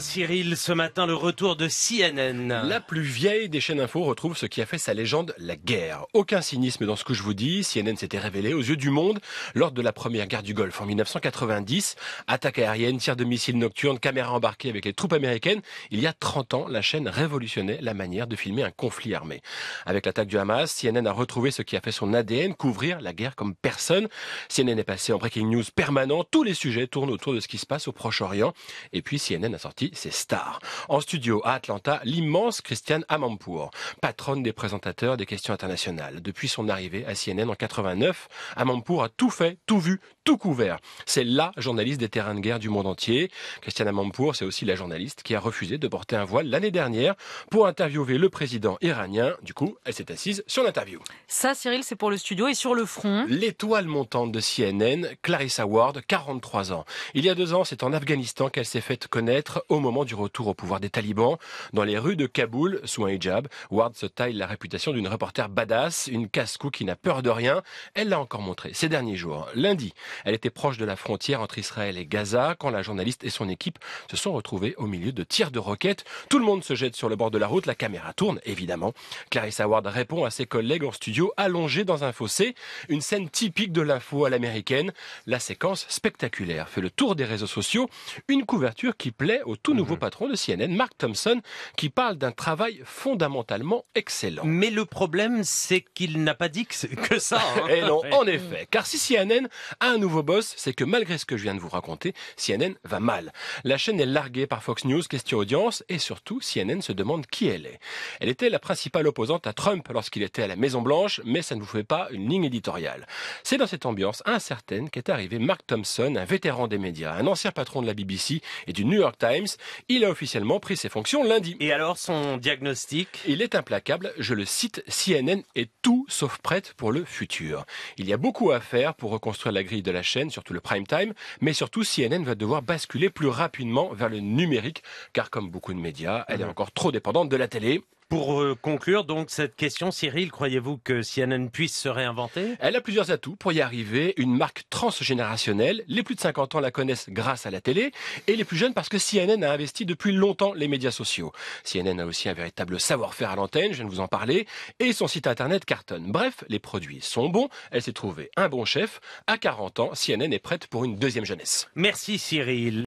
Cyril, ce matin, le retour de CNN. La plus vieille des chaînes info retrouve ce qui a fait sa légende, la guerre. Aucun cynisme dans ce que je vous dis. CNN s'était révélé aux yeux du monde lors de la première guerre du Golfe en 1990. Attaque aérienne, tir de missiles nocturnes, caméras embarquées avec les troupes américaines. Il y a 30 ans, la chaîne révolutionnait la manière de filmer un conflit armé. Avec l'attaque du Hamas, CNN a retrouvé ce qui a fait son ADN, couvrir la guerre comme personne. CNN est passé en breaking news permanent. Tous les sujets tournent autour de ce qui se passe au Proche-Orient. Et puis CNN a sorti ses stars. En studio à Atlanta, l'immense Christiane Amanpour, patronne des présentateurs des questions internationales. Depuis son arrivée à CNN en 89, Amanpour a tout fait, tout vu, tout couvert. C'est la journaliste des terrains de guerre du monde entier. Christiane Amanpour, c'est aussi la journaliste qui a refusé de porter un voile l'année dernière pour interviewer le président iranien. Du coup, elle s'est assise sur l'interview. Ça, Cyril, c'est pour le studio et sur le front. L'étoile montante de CNN, Clarissa Ward, 43 ans. Il y a deux ans, c'est en Afghanistan qu'elle s'est faite au moment du retour au pouvoir des talibans. Dans les rues de Kaboul, sous un hijab, Ward se taille la réputation d'une reporter badass, une casse-cou qui n'a peur de rien. Elle l'a encore montré ces derniers jours. Lundi, elle était proche de la frontière entre Israël et Gaza quand la journaliste et son équipe se sont retrouvés au milieu de tirs de roquettes. Tout le monde se jette sur le bord de la route, la caméra tourne évidemment. Clarissa Ward répond à ses collègues en studio allongés dans un fossé, une scène typique de l'info à l'américaine. La séquence spectaculaire fait le tour des réseaux sociaux, une couverture qui plaît au tout nouveau patron de CNN, Mark Thompson, qui parle d'un travail fondamentalement excellent. Mais le problème, c'est qu'il n'a pas dit que, que ça. hein. Et non, en effet. Car si CNN a un nouveau boss, c'est que malgré ce que je viens de vous raconter, CNN va mal. La chaîne est larguée par Fox News, question audience, et surtout, CNN se demande qui elle est. Elle était la principale opposante à Trump lorsqu'il était à la Maison Blanche, mais ça ne vous fait pas une ligne éditoriale. C'est dans cette ambiance incertaine qu'est arrivé Mark Thompson, un vétéran des médias, un ancien patron de la BBC et du New York Times. Il a officiellement pris ses fonctions lundi. Et alors, son diagnostic? Il est implacable, je le cite, CNN est tout sauf prête pour le futur. Il y a beaucoup à faire pour reconstruire la grille de la chaîne, surtout le prime time, mais surtout CNN va devoir basculer plus rapidement vers le numérique, car comme beaucoup de médias, elle est encore trop dépendante de la télé. Pour euh, conclure donc cette question, Cyril, croyez-vous que CNN puisse se réinventer? Elle a plusieurs atouts pour y arriver. Une marque transgénérationnelle. Les plus de 50 ans la connaissent grâce à la télé. Et les plus jeunes parce que CNN a investi depuis longtemps les médias sociaux. CNN a aussi un véritable savoir-faire à l'antenne, je viens de vous en parler. Et son site internet cartonne. Bref, les produits sont bons. Elle s'est trouvée un bon chef. À 40 ans, CNN est prête pour une deuxième jeunesse. Merci Cyril.